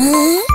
Huh?